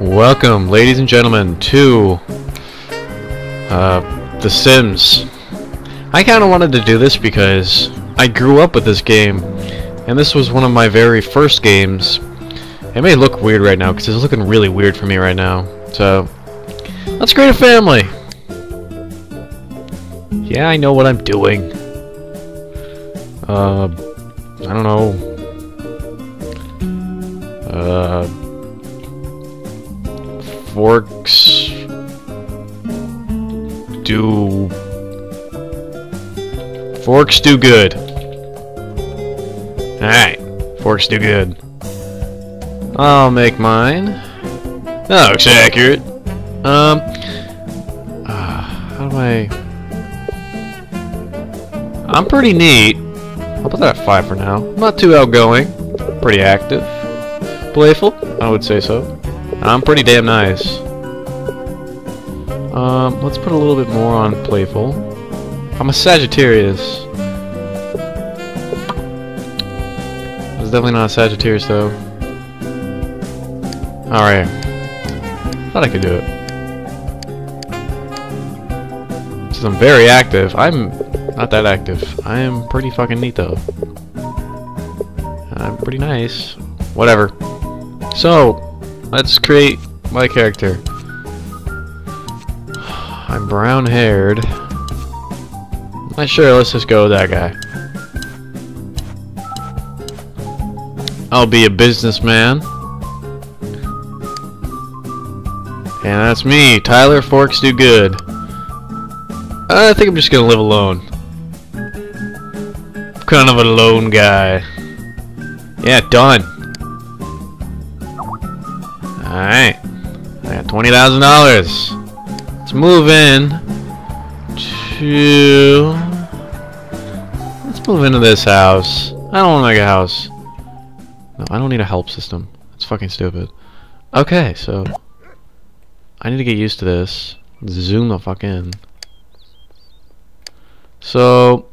Welcome, ladies and gentlemen, to uh, The Sims. I kind of wanted to do this because I grew up with this game, and this was one of my very first games. It may look weird right now because it's looking really weird for me right now. So, let's create a family. Yeah, I know what I'm doing. Uh, I don't know. Uh, forks do forks do good. Alright, forks do good. I'll make mine. That looks accurate. Um, uh, how do I? I'm pretty neat. I'll put that at five for now. I'm Not too outgoing. Pretty active. Playful, I would say so. I'm pretty damn nice. Um, let's put a little bit more on playful. I'm a Sagittarius. It's definitely not a Sagittarius though. Alright. Thought I could do it. Since I'm very active, I'm not that active. I am pretty fucking neat though. I'm pretty nice. Whatever. So, let's create my character. I'm brown haired. Not sure, let's just go with that guy. I'll be a businessman. And that's me, Tyler Forks Do Good. I think I'm just gonna live alone. Kind of a lone guy. Yeah, done. Alright. I got $20,000. Let's move in to... Let's move into this house. I don't want to make a house. No, I don't need a help system. It's fucking stupid. Okay, so... I need to get used to this. Zoom the fuck in. So,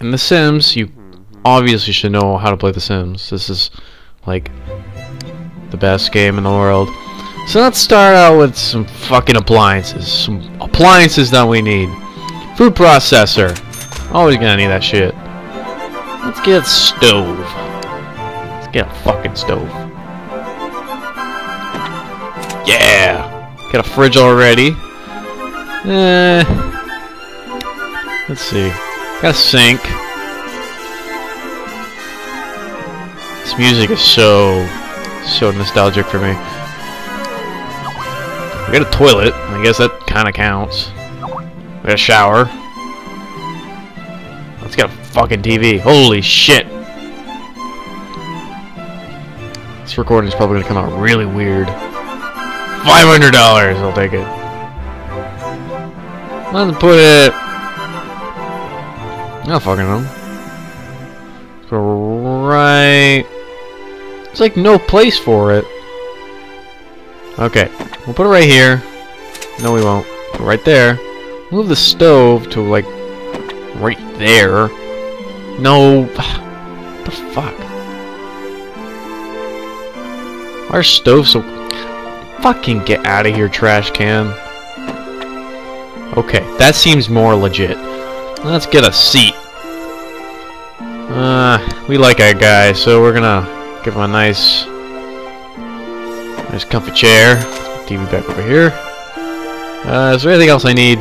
in The Sims, you obviously should know how to play The Sims. This is, like, the best game in the world. So let's start out with some fucking appliances. Some appliances that we need. Food processor. Always gonna need that shit. Let's get a stove. Let's get a fucking stove. Yeah! Got a fridge already. Eh. Let's see. Got a sink. This music is so, so nostalgic for me. We got a toilet. I guess that kind of counts. We got a shower. Let's get a fucking TV. Holy shit! This recording is probably gonna come out really weird. Five hundred dollars. I'll take it. Let's put it. Don't fucking know. So right. It's like no place for it. Okay, we'll put it right here. No, we won't. Put it right there. Move the stove to like right there. No. What the fuck? Why are stoves so... Fucking get out of here, trash can. Okay, that seems more legit. Let's get a seat. Uh, we like our guy, so we're gonna give him a nice, nice comfy chair. TV back over here. Uh, is there anything else I need?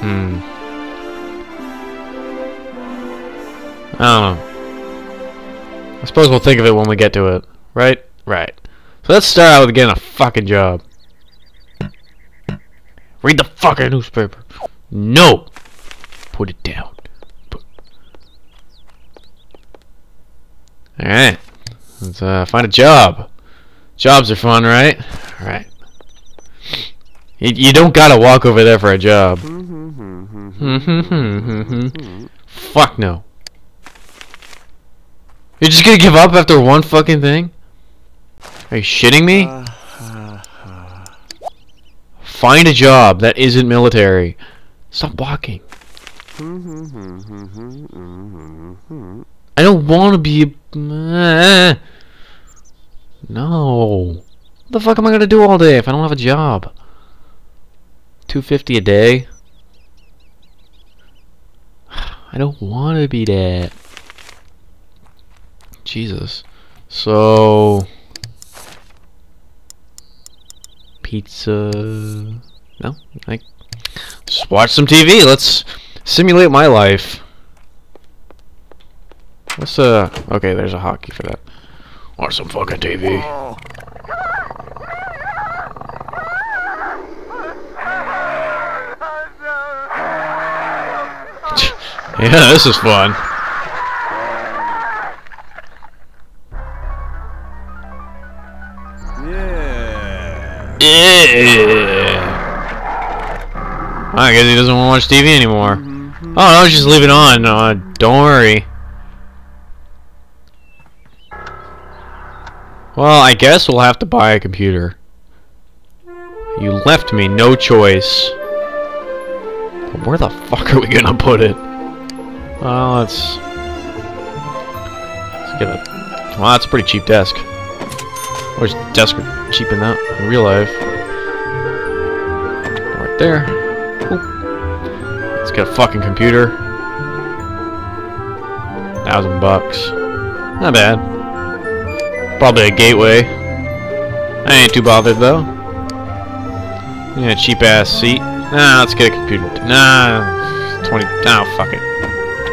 Hmm. I don't know. I suppose we'll think of it when we get to it. Right? Right. So let's start out with getting a fucking job. Read the fucking newspaper. No! Put it down. Alright. Let's uh, find a job. Jobs are fun, right? Alright. You, you don't gotta walk over there for a job. Fuck no. You're just gonna give up after one fucking thing? Are you shitting me? Find a job that isn't military. Stop walking. I don't want to be a... No. What the fuck am I gonna do all day if I don't have a job? 250 a day? I don't want to be that. Jesus. So pizza. No, like just watch some TV. Let's simulate my life. What's uh? Okay, there's a hockey for that. Watch some fucking TV. yeah, this is fun. Yeah. Yeah. I guess he doesn't want to watch TV anymore. Oh no, just leave it on. Uh, don't worry. Well, I guess we'll have to buy a computer. You left me no choice. But where the fuck are we gonna put it? Well, let's... Let's get a... Well, that's a pretty cheap desk. Where's desk cheap in that in real life? Right there. Let's get a fucking computer. Thousand bucks. Not bad. Probably a gateway. I ain't too bothered though. Yeah, cheap ass seat. Nah, let's get a computer. Nah, 20. Oh, fuck it.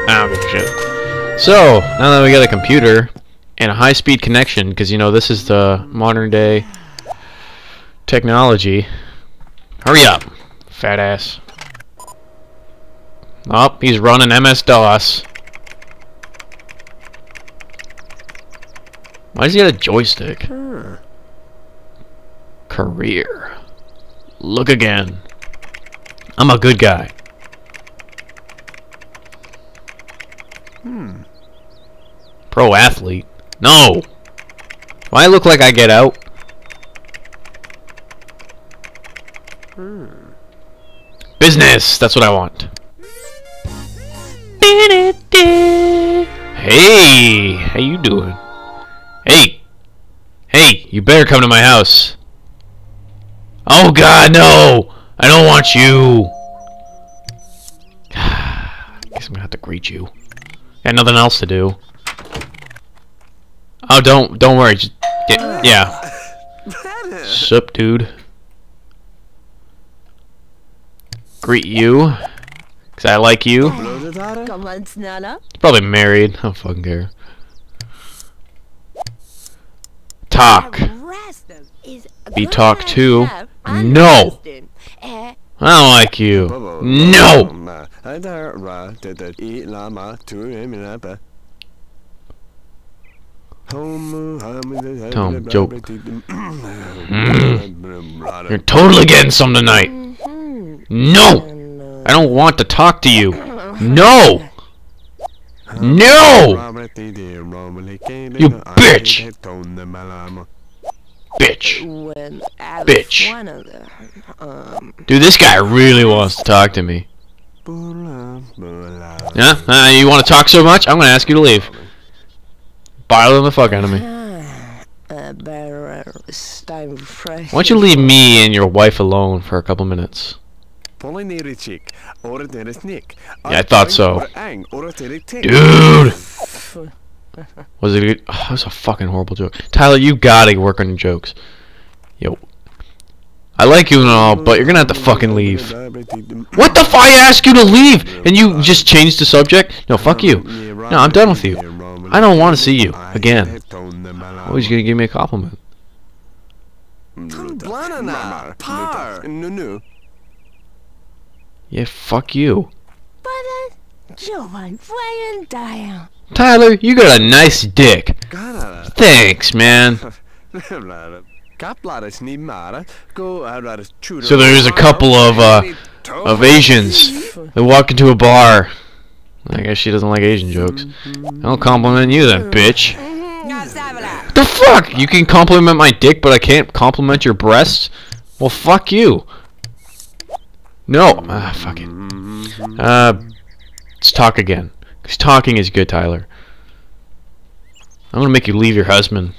I don't shit. So, now that we got a computer and a high speed connection, because you know this is the modern day technology. Hurry up, fat ass. Oh, he's running MS DOS. Why does he have a joystick? Career. Look again. I'm a good guy. Hmm. Pro athlete. No! I look like I get out? Hmm. Business! That's what I want. Hey! How you doing? Hey! Hey! You better come to my house. Oh god, no! I don't want you! Guess I'm gonna have to greet you. Got nothing else to do. Oh, don't don't worry. Just, yeah, yeah. Sup, dude. Greet you, cause I like you. Probably married. I don't fucking care. Talk. Be talked to. No. Eh, I don't like you. No. Tom, joke. Mm. You're totally getting some tonight. mhm. No. I don't want to talk to you. No. No. You bitch. Bitch. Bitch. um, Dude, this guy really wants to talk to me. Yeah? Uh, you want to talk so much? I'm going to ask you to leave. Boiling the fuck out of me. uh, better time fresh. Why don't you leave me and your wife alone for a couple minutes? Yeah, Yeah, I thought so. Dude! Was it a good? Oh, that was a fucking horrible joke. Tyler, you gotta work on your jokes. Yo. I like you and all, but you're gonna have to fucking leave. What the f- I asked you to leave, and you just changed the subject? No, fuck you. No, I'm done with you. I don't want to see you again. Always gonna give me a compliment. Yeah, fuck you. But, Johan, Valentine. Tyler, you got a nice dick. Thanks, man. So So there's a couple of, uh, Of Asians. that walk into a bar. I guess she doesn't like Asian jokes. I'll compliment you then, bitch. What the fuck? You can compliment my dick, but I can't compliment your breasts? Well, fuck you. No. Ah, fuck it. Uh, let's talk again. Because talking is good, Tyler. I'm gonna make you leave your husband.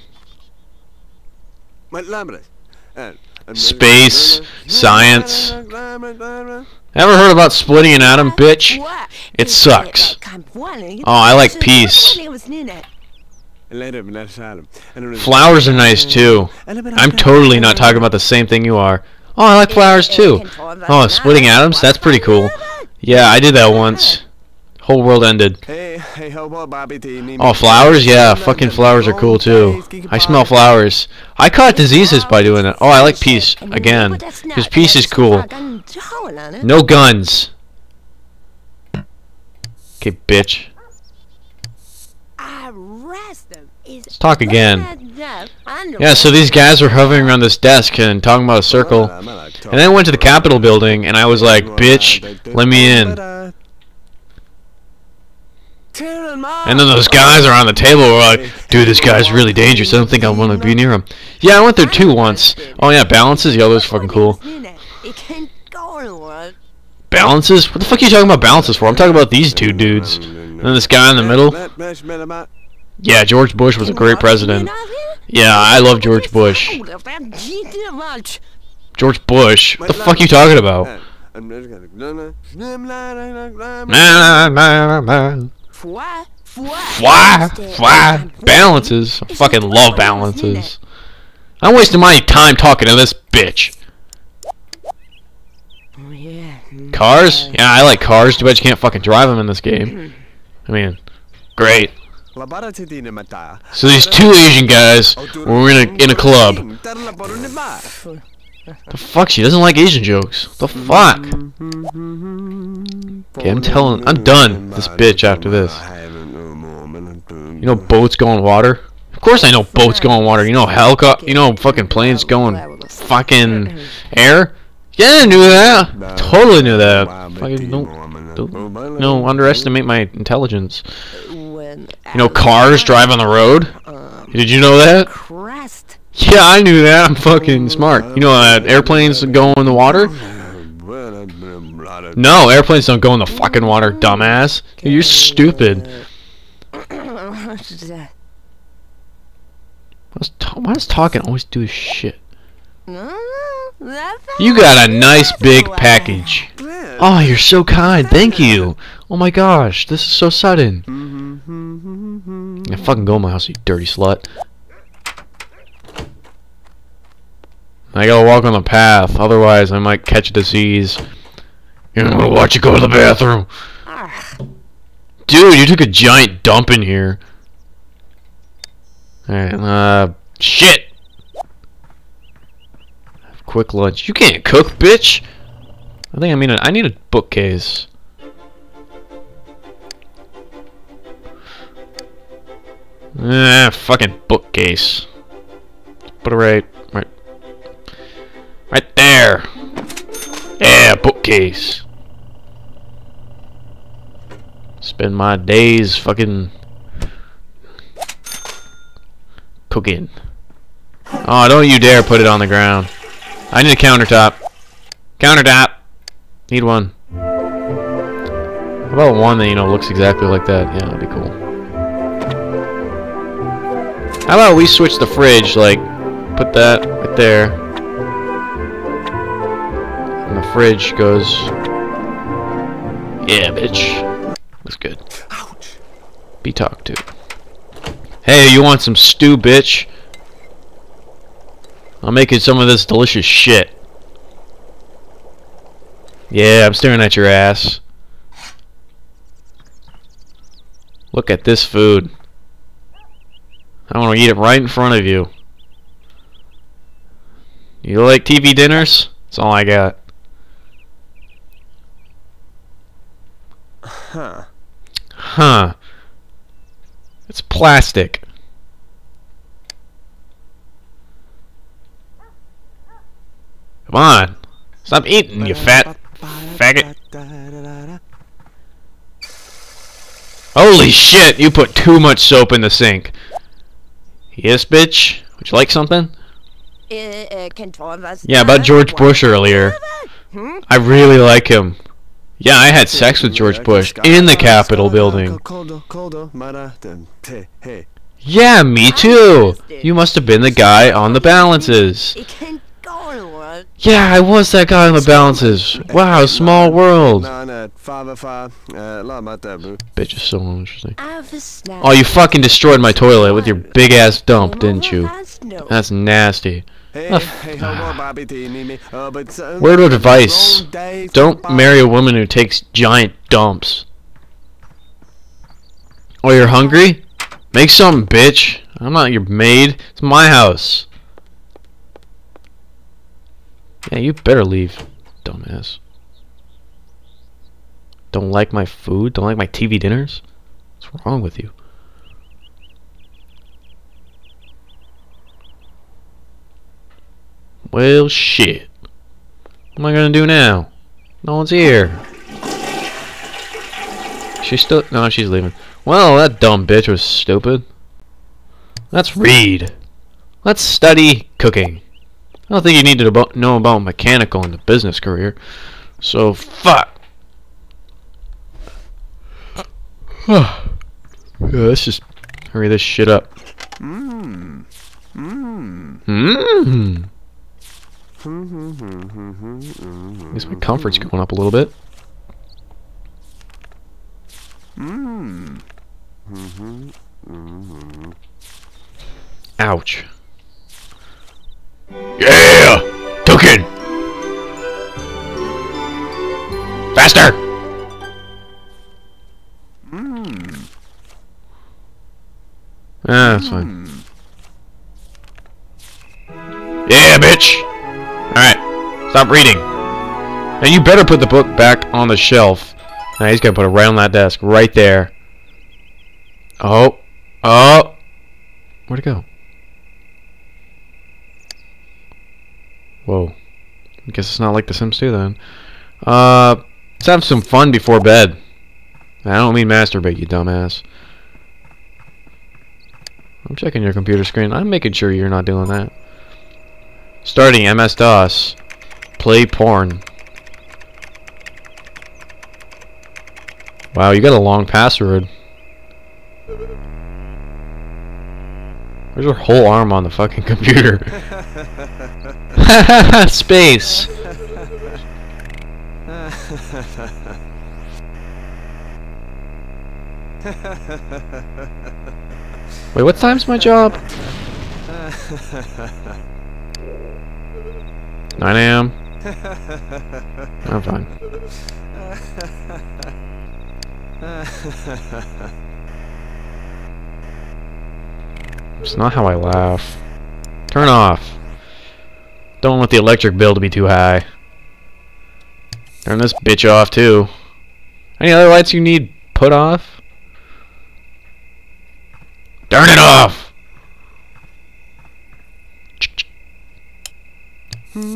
Space, science. Ever heard about splitting an atom, bitch? It sucks. Oh, I like peace. Flowers are nice too. I'm totally not talking about the same thing you are. Oh, I like flowers too. Oh, splitting atoms? That's pretty cool. Yeah, I did that once. Whole world ended. Oh, flowers? Yeah, fucking flowers are cool too. I smell flowers. I caught diseases by doing that. Oh, I like peace. Again. Because peace is cool. No guns. Okay, bitch. Let's talk again. Yeah, so these guys were hovering around this desk and talking about a circle. Oh, and then I went to the Capitol building and I was like, bitch, let me in. And then those guys around the table were like, dude, this guy's really dangerous. I don't think I want to be near him. Yeah, I went there too once. Oh yeah, balances? Yo, those fucking cool. Balances? What the fuck are you talking about balances for? I'm talking about these two dudes. And then this guy in the middle. Yeah, George Bush was a great president. Yeah, I love George Bush. George Bush? What the fuck are you talking about? Why? Why? Balances. I fucking love balances. I'm wasting my time talking to this bitch. Cars? Yeah, I like cars. Too bad you can't fucking drive them in this game. I mean, great. So these two Asian guys were in a in a club. The fuck? She doesn't like Asian jokes. The fuck? Okay, I'm telling. I'm done. This bitch after this. You know boats go in water. Of course I know boats go in water. You know helicopter. You know fucking planes going fucking air. Yeah, I knew that. Totally knew that. Fucking don't, don't, no, underestimate my intelligence. You know, cars drive on the road. Did you know that? Crest. Yeah, I knew that. I'm fucking smart. You know uh, that airplanes go in the water? No, airplanes don't go in the fucking water, dumbass. You're stupid. Why does talking always do this shit? You got a nice big package. Oh, you're so kind. Thank you. Oh my gosh, this is so sudden. Yeah, fucking go in my house, you dirty slut. I gotta walk on the path, otherwise I might catch a disease. I'm gonna watch you go to the bathroom. Dude, you took a giant dump in here. Alright, uh, shit! Quick lunch. You can't cook, bitch! I think I mean, a, I need a bookcase. Ah, fucking bookcase. Put it right, right, right there. Yeah, bookcase. Spend my days fucking cooking. Oh, don't you dare put it on the ground. I need a countertop. Countertop. Need one. How about one that, you know, looks exactly like that? Yeah, that'd be cool. How about we switch the fridge, like, put that right there. And the fridge goes... Yeah, bitch. That's good. Ouch. Be talked to. Hey, you want some stew, bitch? I'm making some of this delicious shit. Yeah, I'm staring at your ass. Look at this food. I want to eat it right in front of you. You like TV dinners? That's all I got. Huh. Huh. It's plastic. Come on. Stop eating, you fat faggot. Holy shit, you put too much soap in the sink. Yes, bitch? Would you like something? Yeah, about George Bush earlier. I really like him. Yeah, I had sex with George Bush in the Capitol building. Yeah, me too. You must have been the guy on the balances. It can go anywhere. Yeah, I was that guy on the balances. Wow, small world. Nej, nej, far hvad far? Uh, lad mig der, bro. Bitch is so interesting. I have a. Oh, you fucking destroyed my toilet with your big ass dump, didn't you? That's nasty. Hey, hey, how about Bobby T, Mimi? Uh, Word of advice. wrong day for Don't marry a woman who takes giant dumps. Oh, you're hungry? Make something, bitch. I'm not your maid. It's my house. Yeah, you better leave, dumbass. Don't like my food? Don't like my TV dinners? What's wrong with you? Well, shit. What am I gonna do now? No one's here. She's still. No, she's leaving. Well, that dumb bitch was stupid. Let's read. Let's study cooking. I don't think you need to know about mechanical in the business career. So, fuck. yeah, let's just hurry this shit up. Mmm. Mmm. Mmm. Mmm. At least my comfort's going up a little bit. Mmm. Ouch. Yeah! Cooking! Faster! Mmm. Ah, that's fine. Yeah, bitch! Alright, stop reading. And you better put the book back on the shelf. Now he's gonna put it right on that desk, right there. Oh. Oh! Where'd it go? Whoa. I guess it's not like The Sims 2 then. Uh, let's have some fun before bed. I don't mean masturbate, you dumbass. I'm checking your computer screen. I'm making sure you're not doing that. Starting MS-DOS. Play porn. Wow, you got a long password. Where's your whole arm on the fucking computer? Space. Wait, what time's my job? 9 a.m. I'm fine. It's not how I laugh. Turn off. Don't want the electric bill to be too high. Turn this bitch off too. Any other lights you need put off? Turn it off!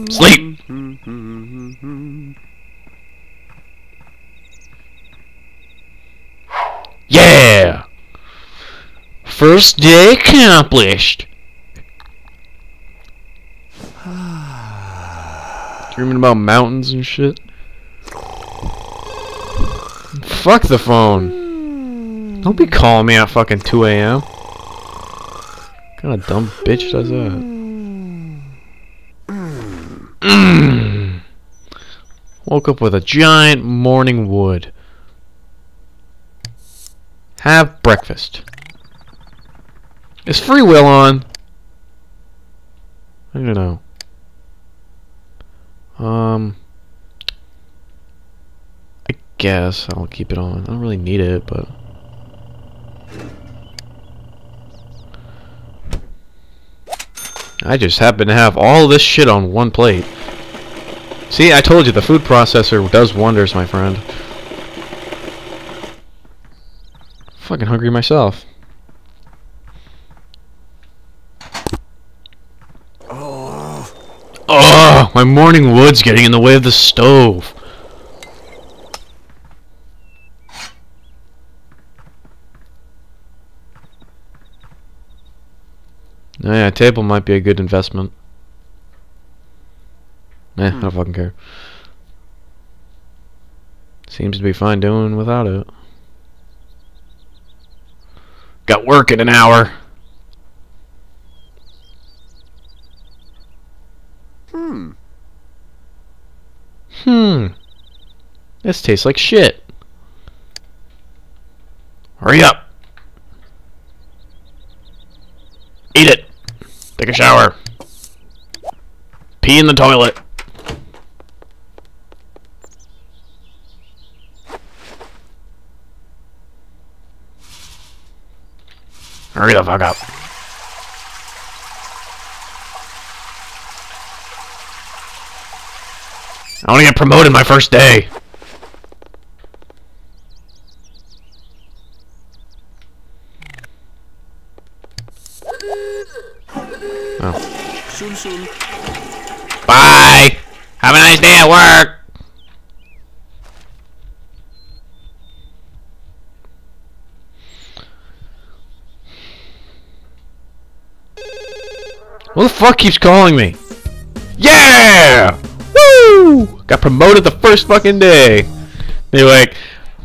Sleep! Yeah! First day accomplished! Dreaming about mountains and shit? Fuck the phone. Don't be calling me at fucking 2 a.m. What kind of dumb bitch does that? Woke up with a giant morning wood. Have breakfast. Is free will on? I don't know. Um, I guess I'll keep it on. I don't really need it, but. I just happen to have all this shit on one plate. See, I told you the food processor does wonders, my friend. Fucking hungry myself. morning wood's getting in the way of the stove. Oh yeah, table might be a good investment. Eh, hmm. I don't hmm. fucking care. Seems to be fine doing without it. Got work in an hour. Hmm. Hmm. This tastes like shit. Hurry up. Eat it. Take a shower. Pee in the toilet. Hurry the fuck up. I want to get promoted my first day. Oh. Soon, soon. Bye. Have a nice day at work. Who the fuck keeps calling me? Yeah! Got promoted the first fucking day. They're like,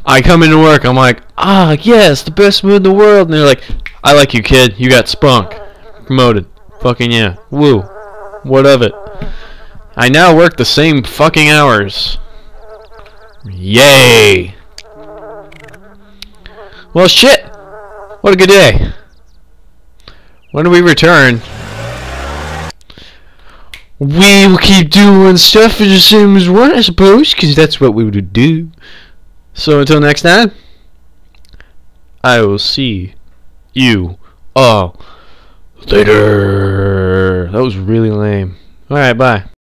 I come into work, I'm like, ah, yes, the best mood in the world. And they're like, I like you, kid. You got spunk. Promoted. Fucking yeah. Woo. What of it? I now work the same fucking hours. Yay! Well, shit! What a good day. When do we return? We will keep doing stuff as the same as one, I suppose, because that's what we would do. So until next time, I will see you all later. That was really lame. Alright, bye.